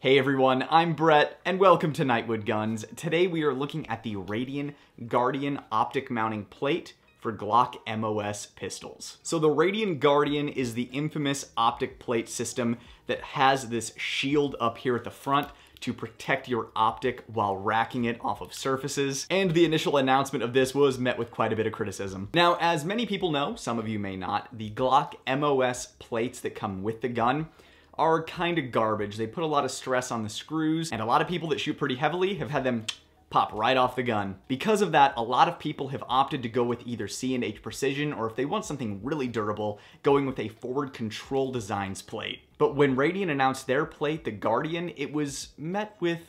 Hey everyone, I'm Brett, and welcome to Nightwood Guns. Today we are looking at the Radian Guardian optic mounting plate for Glock MOS pistols. So the Radian Guardian is the infamous optic plate system that has this shield up here at the front to protect your optic while racking it off of surfaces. And the initial announcement of this was met with quite a bit of criticism. Now, as many people know, some of you may not, the Glock MOS plates that come with the gun are kind of garbage. They put a lot of stress on the screws, and a lot of people that shoot pretty heavily have had them pop right off the gun. Because of that, a lot of people have opted to go with either C&H Precision or if they want something really durable, going with a Forward Control Designs plate. But when Radian announced their plate, the Guardian, it was met with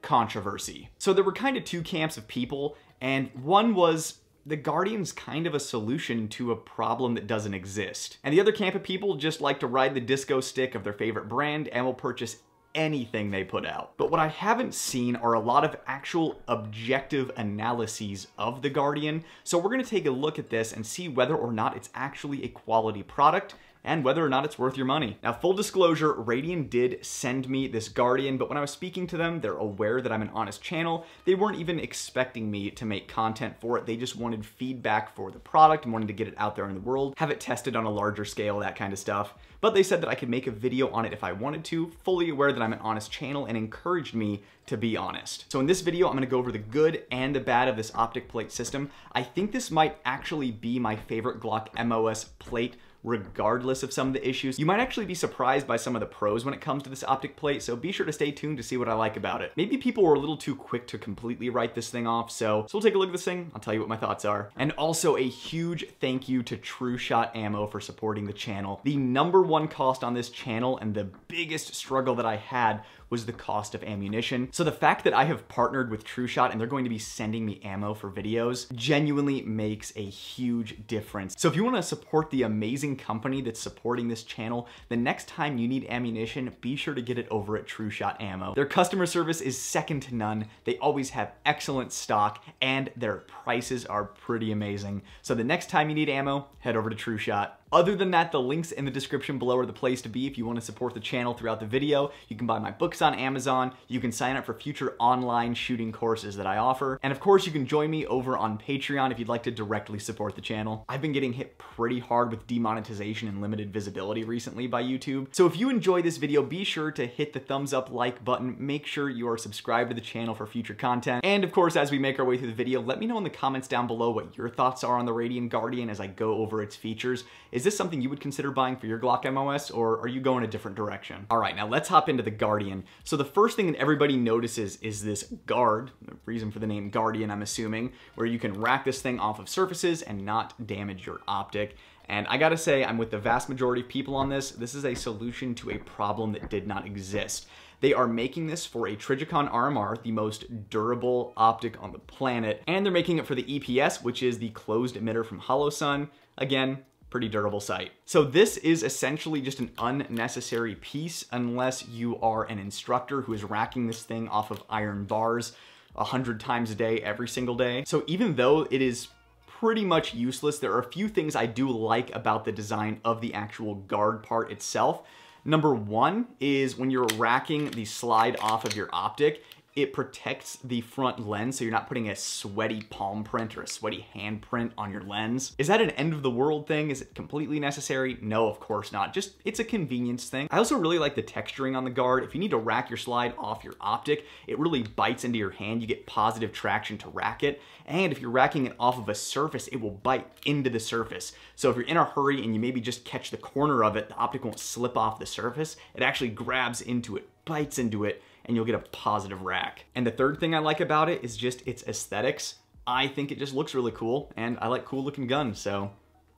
controversy. So there were kind of two camps of people, and one was the Guardian's kind of a solution to a problem that doesn't exist. And the other camp of people just like to ride the disco stick of their favorite brand and will purchase anything they put out. But what I haven't seen are a lot of actual objective analyses of The Guardian, so we're gonna take a look at this and see whether or not it's actually a quality product and whether or not it's worth your money. Now, full disclosure, Radian did send me this Guardian, but when I was speaking to them, they're aware that I'm an honest channel. They weren't even expecting me to make content for it. They just wanted feedback for the product and wanted to get it out there in the world, have it tested on a larger scale, that kind of stuff. But they said that I could make a video on it if I wanted to, fully aware that I'm an honest channel and encouraged me to be honest. So in this video, I'm gonna go over the good and the bad of this optic plate system. I think this might actually be my favorite Glock MOS plate regardless of some of the issues. You might actually be surprised by some of the pros when it comes to this optic plate, so be sure to stay tuned to see what I like about it. Maybe people were a little too quick to completely write this thing off, so, so we'll take a look at this thing, I'll tell you what my thoughts are. And also a huge thank you to True Shot Ammo for supporting the channel. The number one cost on this channel and the biggest struggle that I had was the cost of ammunition. So the fact that I have partnered with TrueShot and they're going to be sending me ammo for videos genuinely makes a huge difference. So if you wanna support the amazing company that's supporting this channel, the next time you need ammunition, be sure to get it over at TrueShot Ammo. Their customer service is second to none. They always have excellent stock and their prices are pretty amazing. So the next time you need ammo, head over to TrueShot. Other than that, the links in the description below are the place to be if you want to support the channel throughout the video. You can buy my books on Amazon, you can sign up for future online shooting courses that I offer, and of course you can join me over on Patreon if you'd like to directly support the channel. I've been getting hit pretty hard with demonetization and limited visibility recently by YouTube, so if you enjoy this video, be sure to hit the thumbs up like button, make sure you are subscribed to the channel for future content, and of course as we make our way through the video, let me know in the comments down below what your thoughts are on the Radian Guardian as I go over its features. This something you would consider buying for your Glock MOS or are you going a different direction? All right, now let's hop into the Guardian. So the first thing that everybody notices is this guard, the reason for the name Guardian, I'm assuming, where you can rack this thing off of surfaces and not damage your optic. And I gotta say, I'm with the vast majority of people on this. This is a solution to a problem that did not exist. They are making this for a Trijicon RMR, the most durable optic on the planet, and they're making it for the EPS, which is the closed emitter from Holosun. Again, pretty durable sight. So this is essentially just an unnecessary piece unless you are an instructor who is racking this thing off of iron bars a hundred times a day, every single day. So even though it is pretty much useless, there are a few things I do like about the design of the actual guard part itself. Number one is when you're racking the slide off of your optic, it protects the front lens so you're not putting a sweaty palm print or a sweaty hand print on your lens. Is that an end of the world thing? Is it completely necessary? No, of course not. Just, it's a convenience thing. I also really like the texturing on the guard. If you need to rack your slide off your optic, it really bites into your hand. You get positive traction to rack it. And if you're racking it off of a surface, it will bite into the surface. So if you're in a hurry and you maybe just catch the corner of it, the optic won't slip off the surface. It actually grabs into it, bites into it, and you'll get a positive rack. And the third thing I like about it is just its aesthetics. I think it just looks really cool and I like cool looking guns, so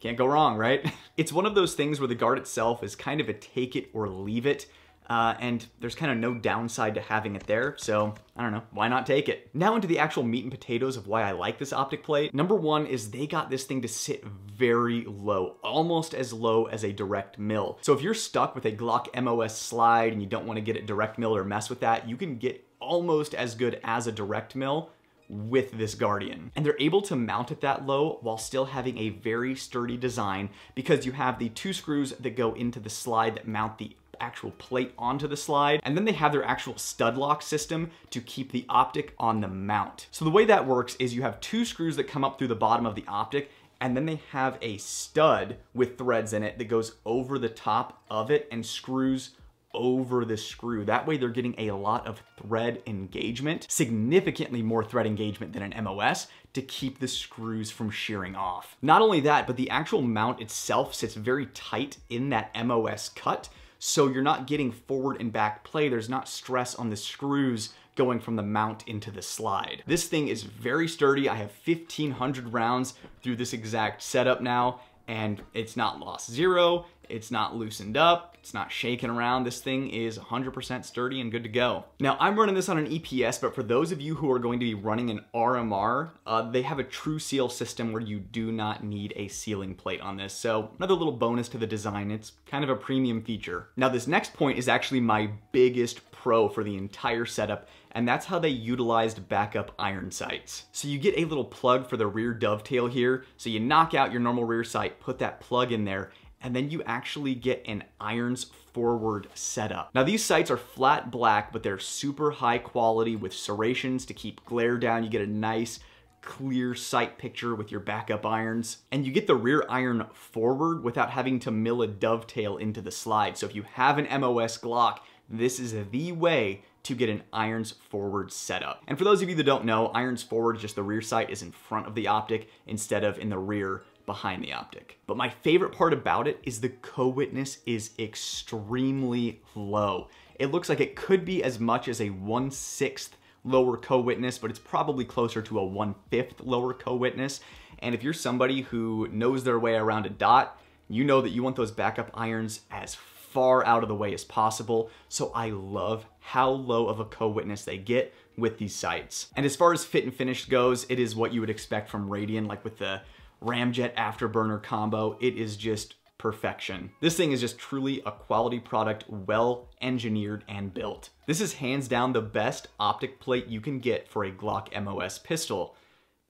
can't go wrong, right? it's one of those things where the guard itself is kind of a take it or leave it uh, and there's kind of no downside to having it there, so I don't know, why not take it? Now into the actual meat and potatoes of why I like this optic plate. Number one is they got this thing to sit very low, almost as low as a direct mill. So if you're stuck with a Glock MOS slide and you don't want to get it direct mill or mess with that, you can get almost as good as a direct mill with this Guardian. And they're able to mount it that low while still having a very sturdy design because you have the two screws that go into the slide that mount the actual plate onto the slide, and then they have their actual stud lock system to keep the optic on the mount. So the way that works is you have two screws that come up through the bottom of the optic, and then they have a stud with threads in it that goes over the top of it and screws over the screw. That way they're getting a lot of thread engagement, significantly more thread engagement than an MOS to keep the screws from shearing off. Not only that, but the actual mount itself sits very tight in that MOS cut, so you're not getting forward and back play. There's not stress on the screws going from the mount into the slide. This thing is very sturdy. I have 1500 rounds through this exact setup now, and it's not lost zero. It's not loosened up, it's not shaking around. This thing is 100% sturdy and good to go. Now I'm running this on an EPS, but for those of you who are going to be running an RMR, uh, they have a true seal system where you do not need a sealing plate on this. So another little bonus to the design, it's kind of a premium feature. Now this next point is actually my biggest pro for the entire setup, and that's how they utilized backup iron sights. So you get a little plug for the rear dovetail here, so you knock out your normal rear sight, put that plug in there, and then you actually get an irons forward setup. Now these sights are flat black, but they're super high quality with serrations to keep glare down. You get a nice clear sight picture with your backup irons. And you get the rear iron forward without having to mill a dovetail into the slide. So if you have an MOS Glock, this is the way to get an irons forward setup. And for those of you that don't know, irons forward, just the rear sight is in front of the optic instead of in the rear behind the optic. But my favorite part about it is the co-witness is extremely low. It looks like it could be as much as a 1 6th lower co-witness, but it's probably closer to a 1 5th lower co-witness. And if you're somebody who knows their way around a dot, you know that you want those backup irons as far out of the way as possible. So I love how low of a co-witness they get with these sights. And as far as fit and finish goes, it is what you would expect from Radian, like with the ramjet afterburner combo. It is just perfection. This thing is just truly a quality product, well engineered and built. This is hands down the best optic plate you can get for a Glock MOS pistol,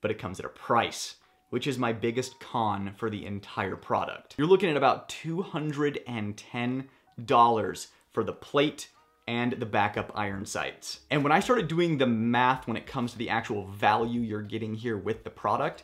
but it comes at a price which is my biggest con for the entire product. You're looking at about $210 for the plate and the backup iron sights. And when I started doing the math when it comes to the actual value you're getting here with the product,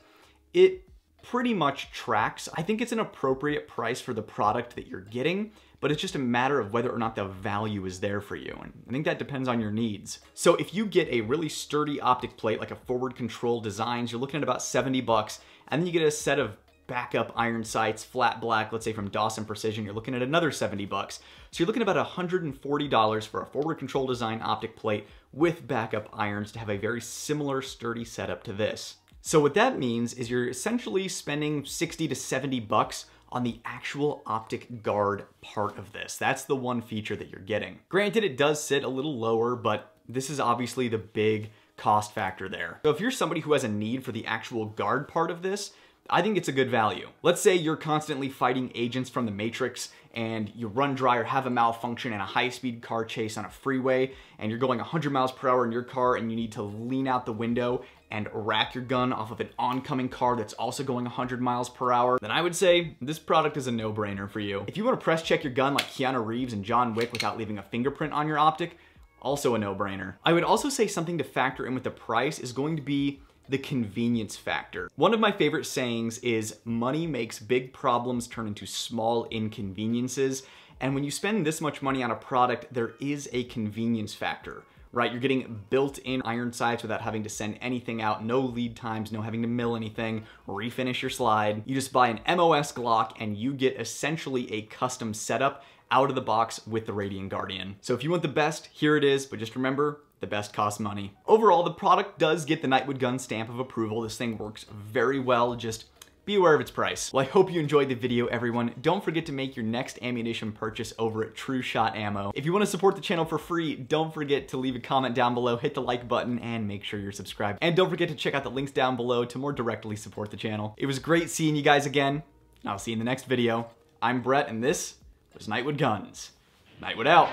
it pretty much tracks. I think it's an appropriate price for the product that you're getting, but it's just a matter of whether or not the value is there for you. And I think that depends on your needs. So if you get a really sturdy optic plate, like a forward control designs, you're looking at about 70 bucks, and then you get a set of backup iron sights, flat black, let's say from Dawson Precision, you're looking at another 70 bucks. So you're looking at about $140 for a forward control design optic plate with backup irons to have a very similar sturdy setup to this. So what that means is you're essentially spending 60 to 70 bucks on the actual optic guard part of this. That's the one feature that you're getting. Granted, it does sit a little lower, but this is obviously the big cost factor there. So if you're somebody who has a need for the actual guard part of this, I think it's a good value. Let's say you're constantly fighting agents from the Matrix and you run dry or have a malfunction in a high-speed car chase on a freeway and you're going 100 miles per hour in your car and you need to lean out the window and rack your gun off of an oncoming car that's also going 100 miles per hour, then I would say this product is a no-brainer for you. If you want to press check your gun like Keanu Reeves and John Wick without leaving a fingerprint on your optic, also a no-brainer. I would also say something to factor in with the price is going to be the convenience factor. One of my favorite sayings is money makes big problems turn into small inconveniences. And when you spend this much money on a product, there is a convenience factor right? You're getting built-in iron sights without having to send anything out, no lead times, no having to mill anything, refinish your slide. You just buy an MOS Glock and you get essentially a custom setup out of the box with the Radian Guardian. So if you want the best, here it is, but just remember, the best costs money. Overall, the product does get the Nightwood Gun stamp of approval. This thing works very well, just be aware of its price. Well, I hope you enjoyed the video, everyone. Don't forget to make your next ammunition purchase over at True Shot Ammo. If you want to support the channel for free, don't forget to leave a comment down below, hit the like button, and make sure you're subscribed. And don't forget to check out the links down below to more directly support the channel. It was great seeing you guys again. I'll see you in the next video. I'm Brett, and this was Nightwood Guns. Nightwood out.